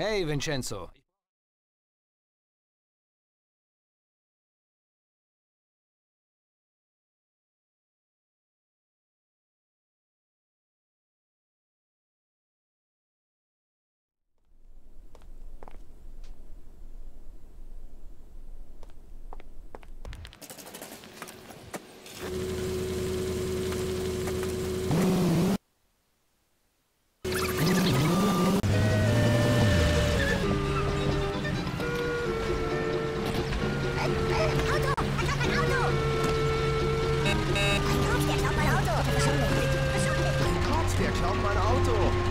Hey, Vincenzo. Der klaut mein Auto.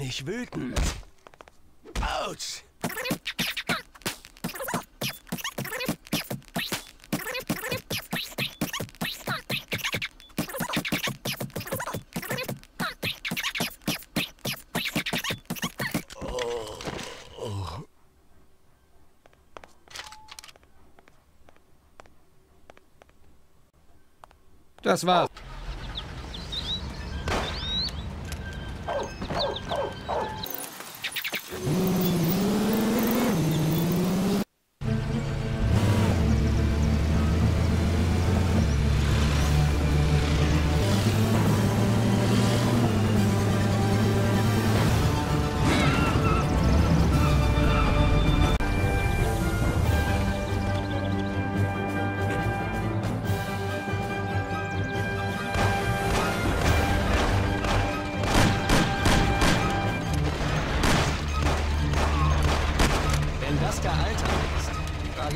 Nicht wütend. Autsch. Das war's.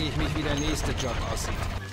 Ich mich, wie der nächste Job aussieht.